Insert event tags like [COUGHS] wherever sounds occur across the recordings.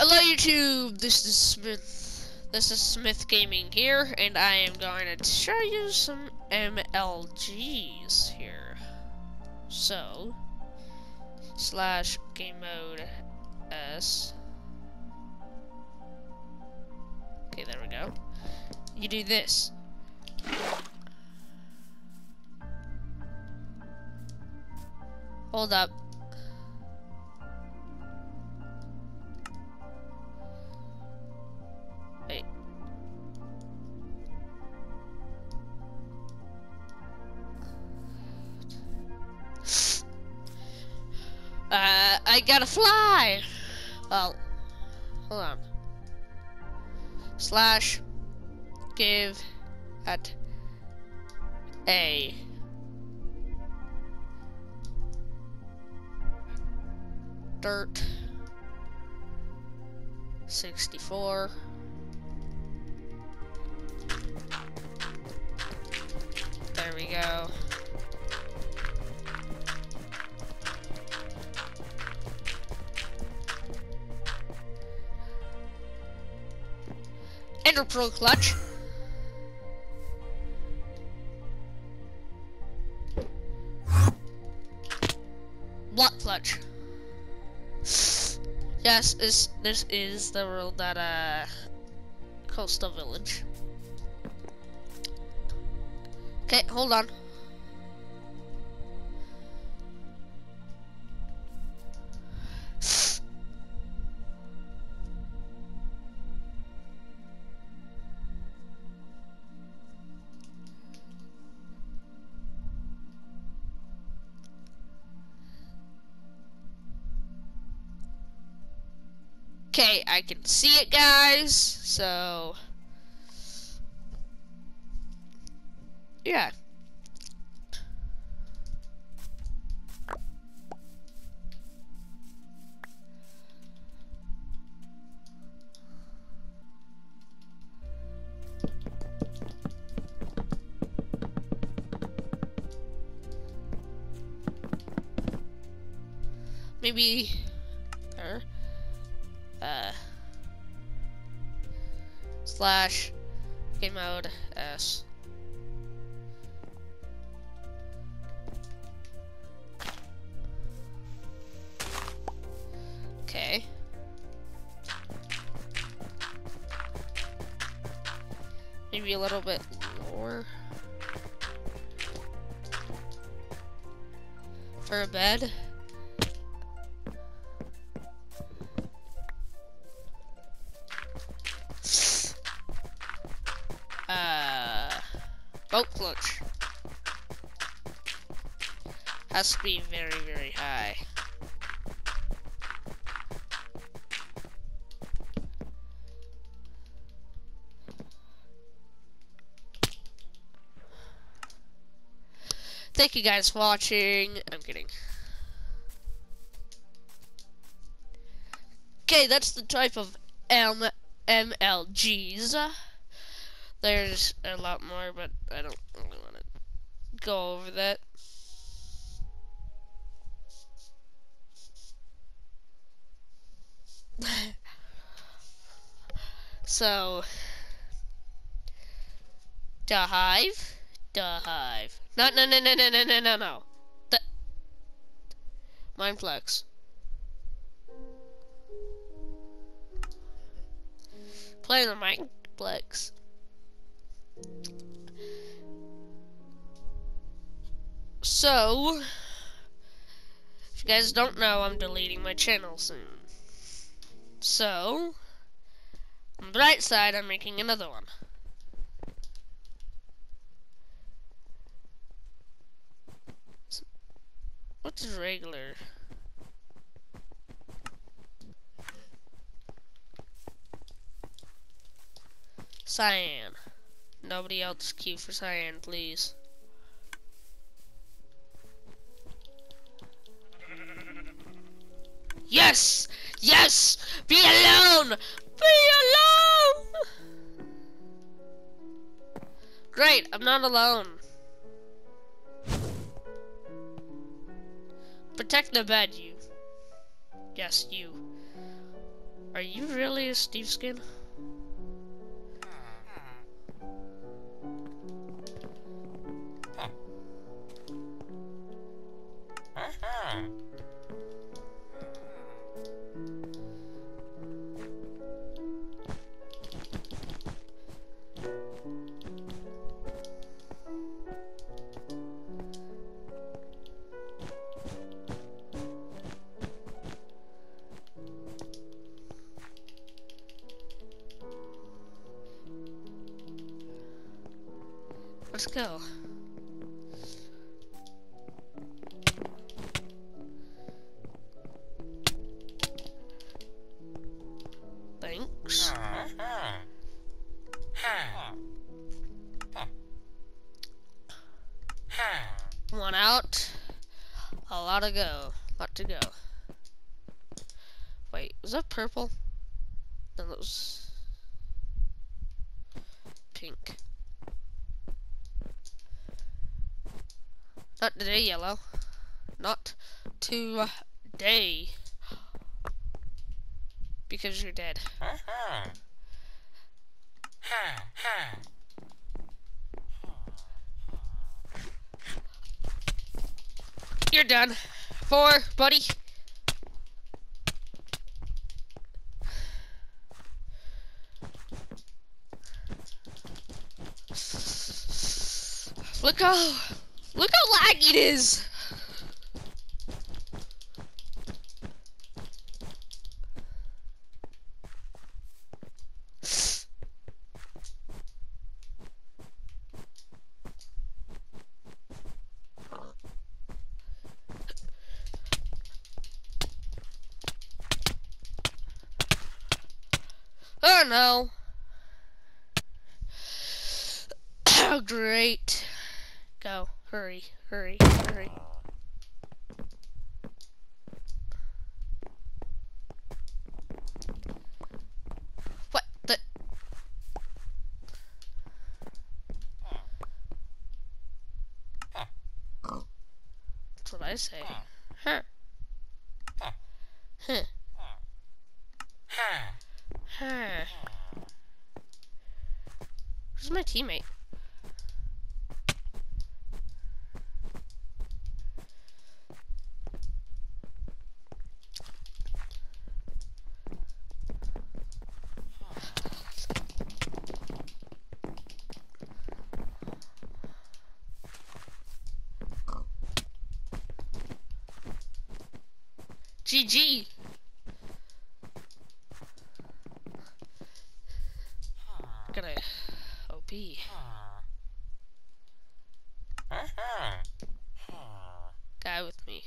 Hello YouTube, this is Smith. This is Smith Gaming here, and I am going to show you some MLGs here. So, slash game mode S. Okay, there we go. You do this. Hold up. I gotta fly! Well, hold on. Slash give at A. Dirt 64 There we go. Ender Clutch. Block Clutch. Yes, this this is the world that uh Coastal Village. Okay, hold on. Okay, I can see it, guys. So, yeah. Maybe her uh, slash game mode s. Okay. Maybe a little bit lower for a bed boat clutch. Has to be very, very high. Thank you guys for watching. I'm kidding. Okay, that's the type of M MLGs. There's a lot more, but I don't really want to go over that. [LAUGHS] so, the hive, the hive. No, no, no, no, no, no, no, no, no. The Mineplex. Play the Mineplex. So, if you guys don't know, I'm deleting my channel soon. So, on the right side, I'm making another one. What's regular? Cyan. Nobody else queue for cyan, please. Yes! Yes! Be alone! Be alone! Great, I'm not alone. Protect the bed, you. Yes, you. Are you really a Steve skin? To go. Lot to go. Wait, was that purple? No, that was pink. Not today, yellow. Not today. Because you're dead. You're done. Four, buddy. Look how, look how laggy it is. No. Oh [COUGHS] great. Go. Hurry, hurry, hurry. What the That's what I say. Where's my teammate? GG. Guy with me.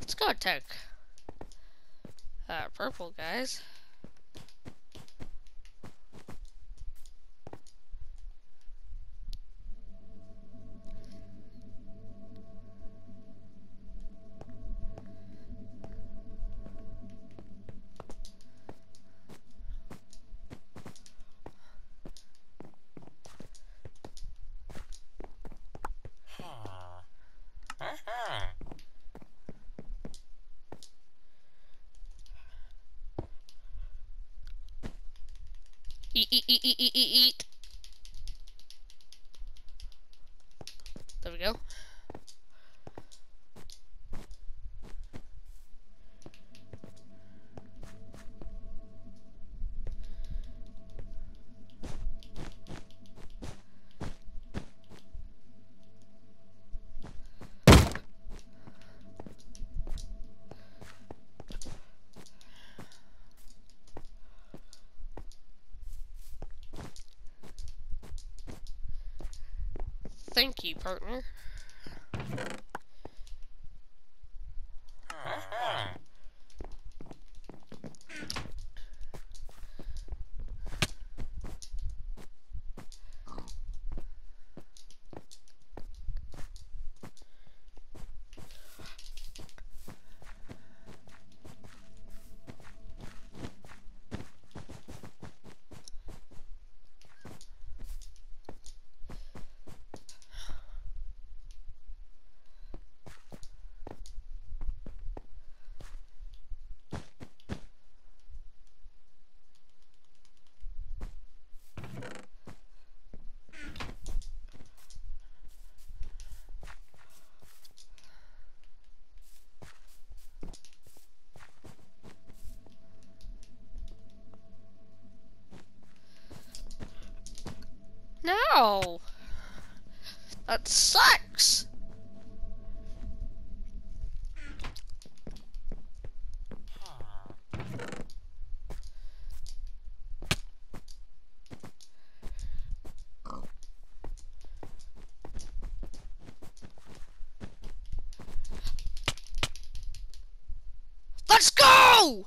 Let's go attack. Uh, purple guys. Eat, eat, eat, eat, eat, eat, Thank you, partner. Go! That sucks! Let's go!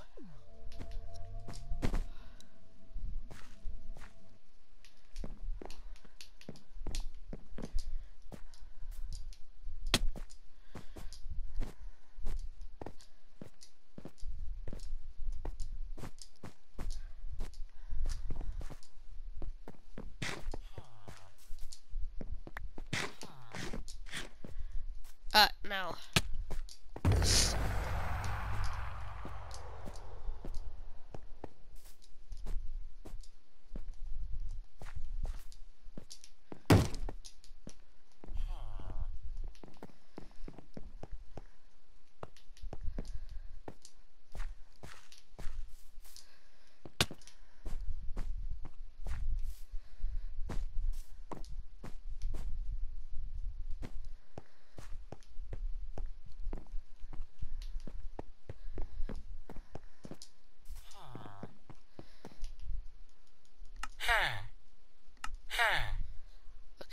Uh, no.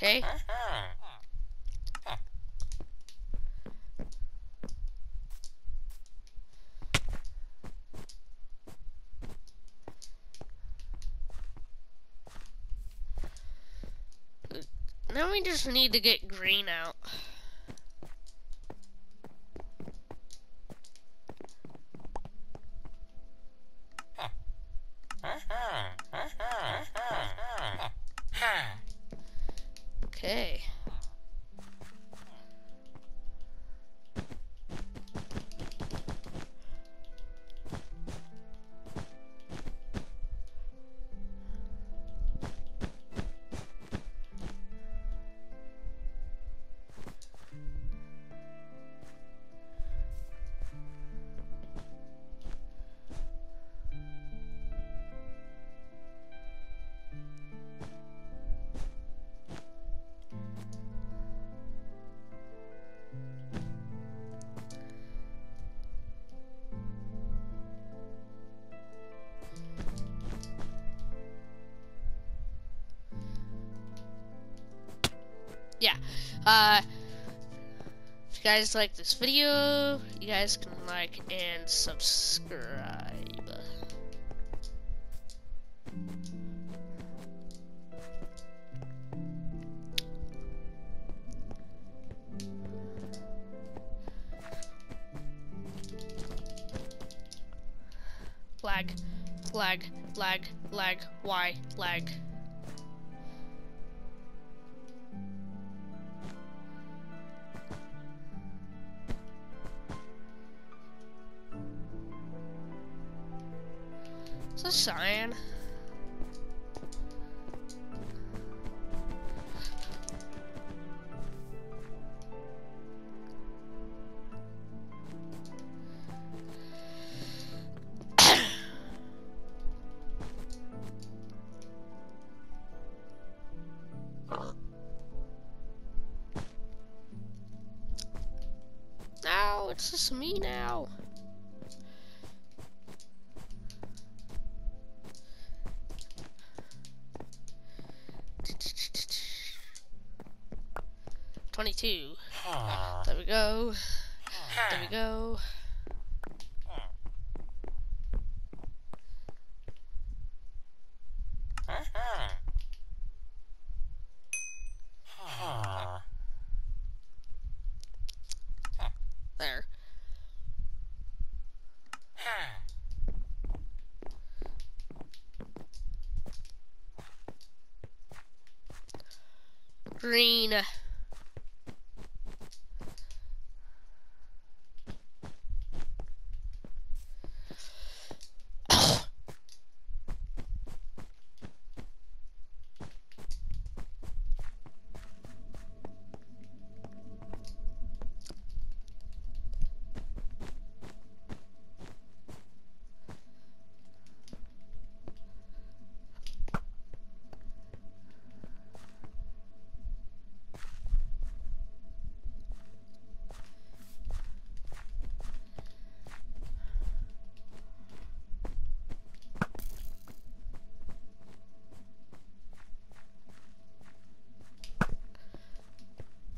Okay. Now we just need to get green out. Yeah. Uh, if you guys like this video, you guys can like and subscribe. Lag, lag, lag, lag, why, lag. This cyan? No, it's just me now. Twenty-two. There we go. There we go. There. Green.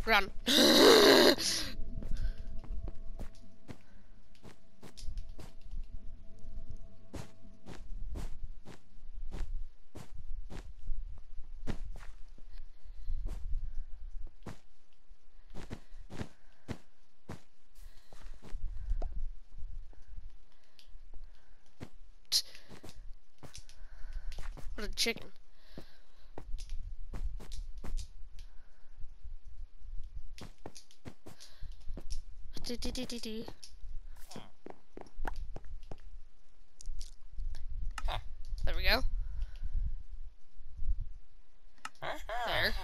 Run. [LAUGHS] what a chicken. There we go. There.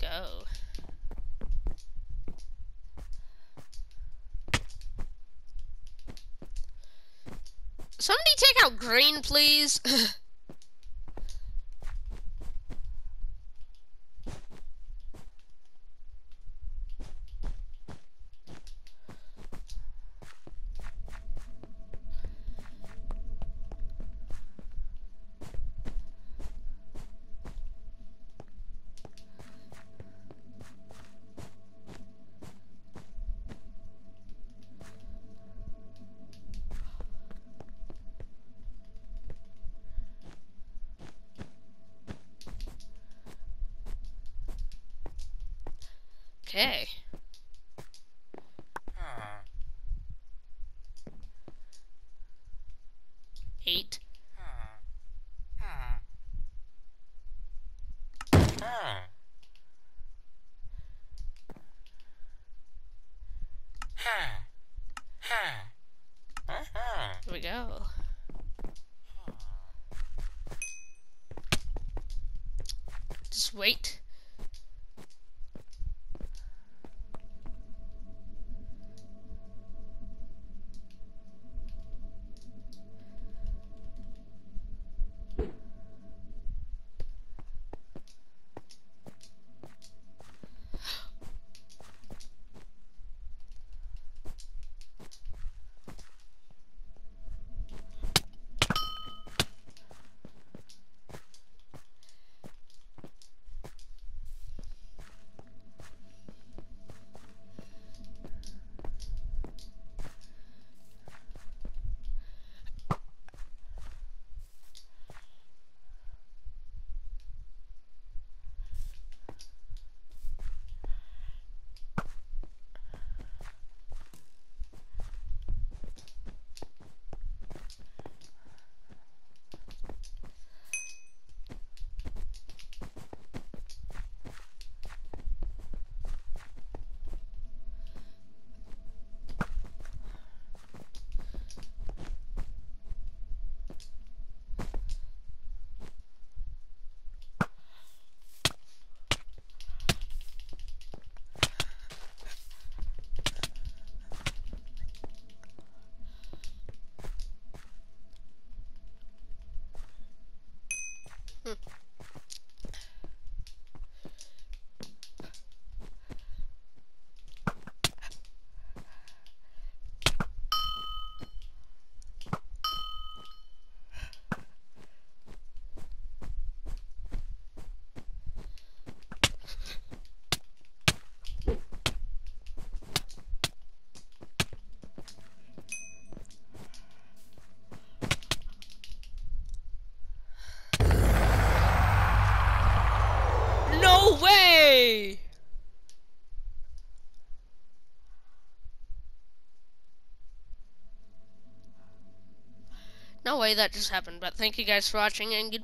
Go. Somebody take out green, please. [LAUGHS] okay. Eight. Here we go. Just wait. Way that just happened, but thank you guys for watching and goodbye.